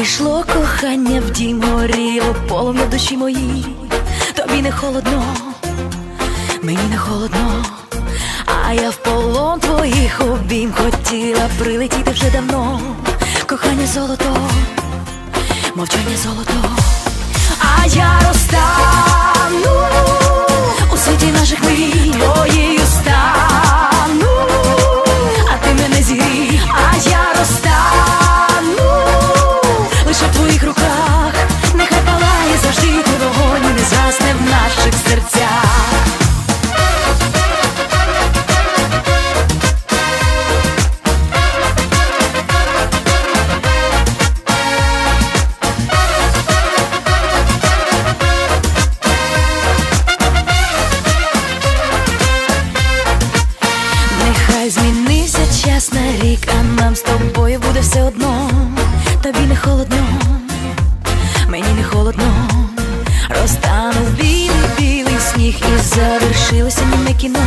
Прийшло кохання в дім, горіло полум'я душі моїй, тобі не холодно, мені не холодно, а я в полон твоїх обійм хотіла прилетіти вже давно, кохання золото, мовчання золото, а я рік, а нам з тобою буде все одно. Тобі не холодно, мені не холодно. Розтанув білий, білий сніг і завершилося німе кіно.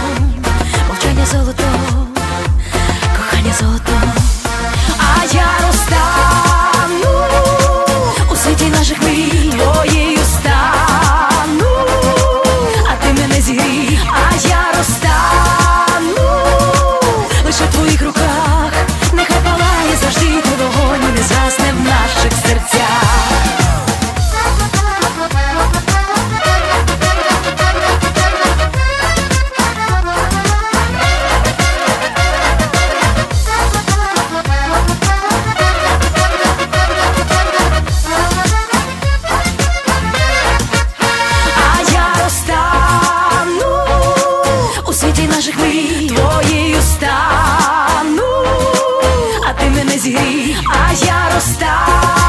Мовчання золото, кохання золото, не зігрій, а я розтаю